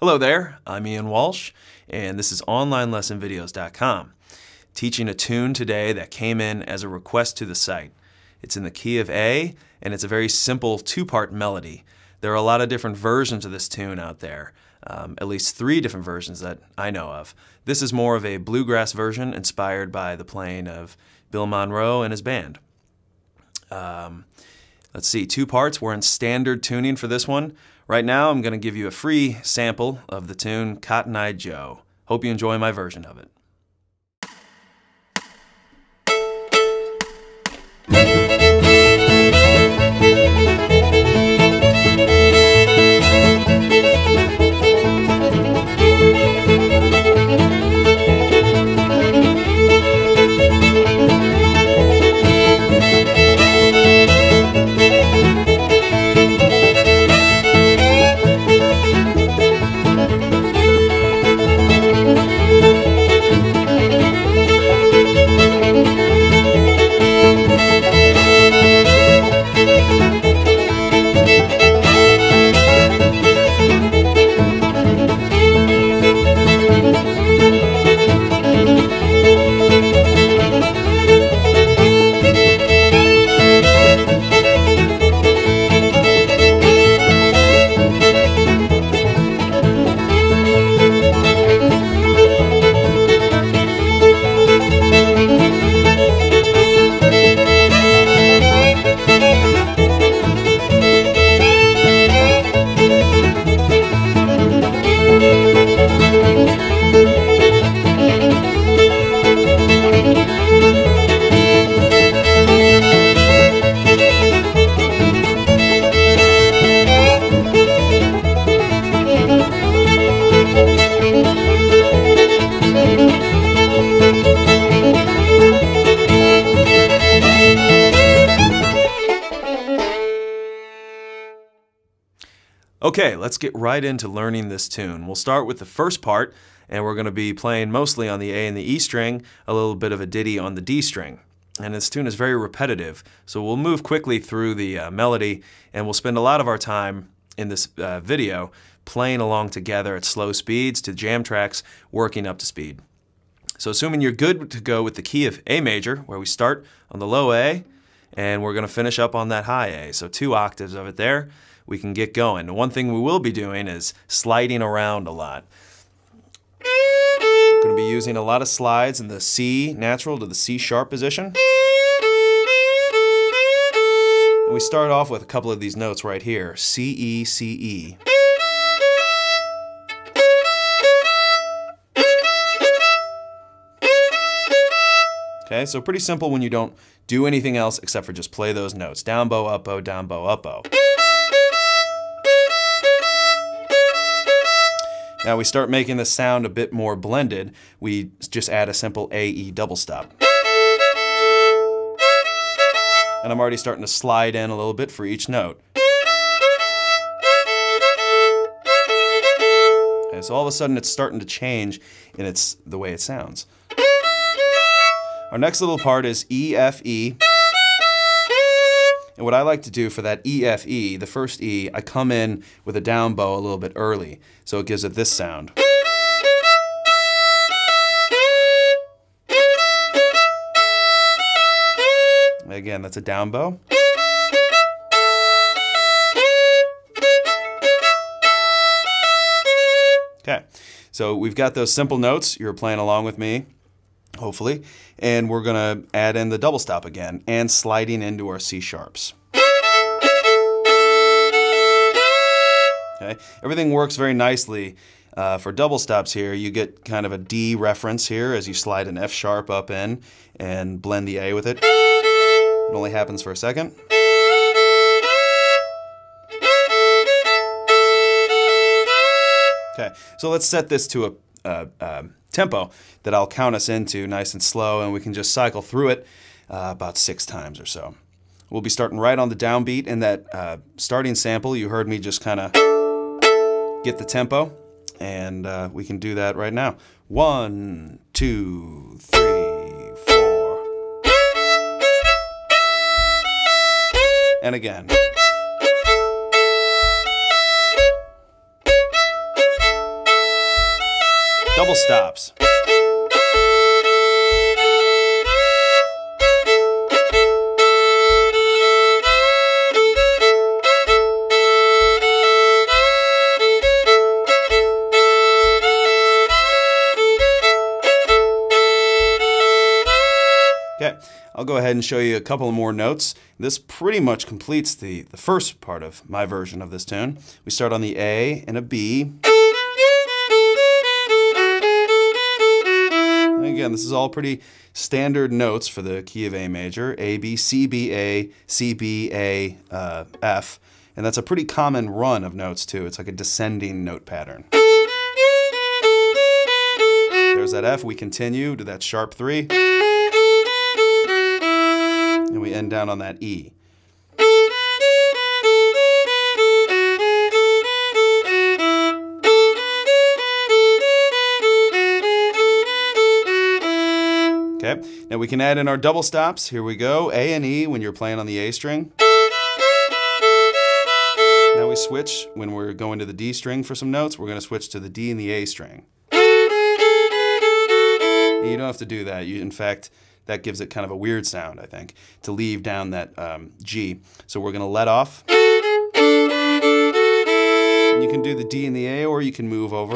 Hello there, I'm Ian Walsh, and this is OnlineLessonVideos.com. Teaching a tune today that came in as a request to the site. It's in the key of A, and it's a very simple two-part melody. There are a lot of different versions of this tune out there, um, at least three different versions that I know of. This is more of a bluegrass version inspired by the playing of Bill Monroe and his band. Um, let's see, two parts. We're in standard tuning for this one. Right now, I'm going to give you a free sample of the tune Cotton Eye Joe. Hope you enjoy my version of it. Okay, let's get right into learning this tune. We'll start with the first part, and we're going to be playing mostly on the A and the E string, a little bit of a ditty on the D string. And this tune is very repetitive, so we'll move quickly through the uh, melody, and we'll spend a lot of our time in this uh, video playing along together at slow speeds to jam tracks, working up to speed. So assuming you're good to go with the key of A major, where we start on the low A, and we're going to finish up on that high A. So two octaves of it there we can get going. The one thing we will be doing is sliding around a lot. Going to be using a lot of slides in the C natural to the C sharp position. And we start off with a couple of these notes right here, C, E, C, E. Okay, so pretty simple when you don't do anything else except for just play those notes. Down bow, up bow, down bow, up bow. Now we start making the sound a bit more blended. We just add a simple AE double stop. And I'm already starting to slide in a little bit for each note. And so all of a sudden it's starting to change in its the way it sounds. Our next little part is E, F, E. And what I like to do for that EFE, the first E, I come in with a down bow a little bit early. So it gives it this sound. Again, that's a down bow. Okay, so we've got those simple notes. You're playing along with me hopefully. And we're going to add in the double stop again and sliding into our C sharps. Okay, everything works very nicely. Uh, for double stops here, you get kind of a D reference here as you slide an F sharp up in and blend the A with it. It only happens for a second. Okay, so let's set this to a, a, a tempo that I'll count us into nice and slow, and we can just cycle through it uh, about six times or so. We'll be starting right on the downbeat in that uh, starting sample. You heard me just kind of get the tempo, and uh, we can do that right now. One, two, three, four. And again. Stops. Okay, I'll go ahead and show you a couple more notes. This pretty much completes the, the first part of my version of this tune. We start on the A and a B. Again, this is all pretty standard notes for the key of A major. A, B, C, B, A, C, B, A, uh, F. And that's a pretty common run of notes too. It's like a descending note pattern. There's that F. We continue to that sharp three and we end down on that E. Okay, now we can add in our double stops. Here we go, A and E when you're playing on the A string. Now we switch when we're going to the D string for some notes. We're going to switch to the D and the A string. You don't have to do that. You, in fact, that gives it kind of a weird sound, I think, to leave down that um, G. So we're going to let off. You can do the D and the A, or you can move over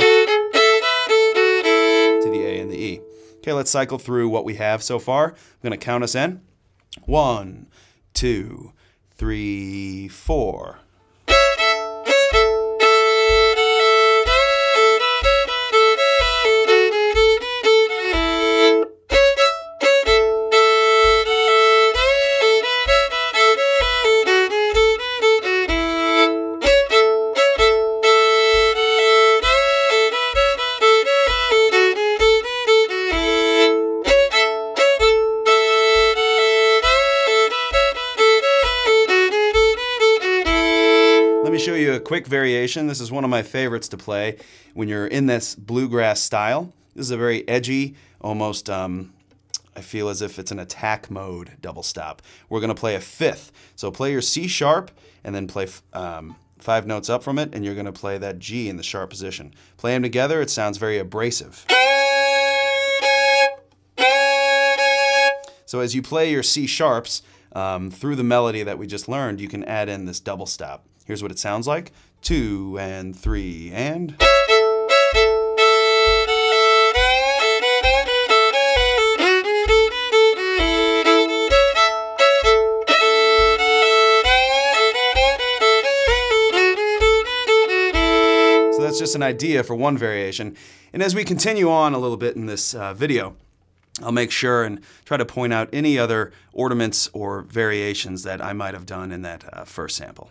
Okay, let's cycle through what we have so far. I'm going to count us in. One, two, three, four. Quick variation. This is one of my favorites to play when you're in this bluegrass style. This is a very edgy, almost, um, I feel as if it's an attack mode double stop. We're going to play a fifth. So play your C sharp and then play um, five notes up from it, and you're going to play that G in the sharp position. Play them together, it sounds very abrasive. So as you play your C sharps um, through the melody that we just learned, you can add in this double stop. Here's what it sounds like. Two and three and... So that's just an idea for one variation. And as we continue on a little bit in this uh, video, I'll make sure and try to point out any other ornaments or variations that I might have done in that uh, first sample.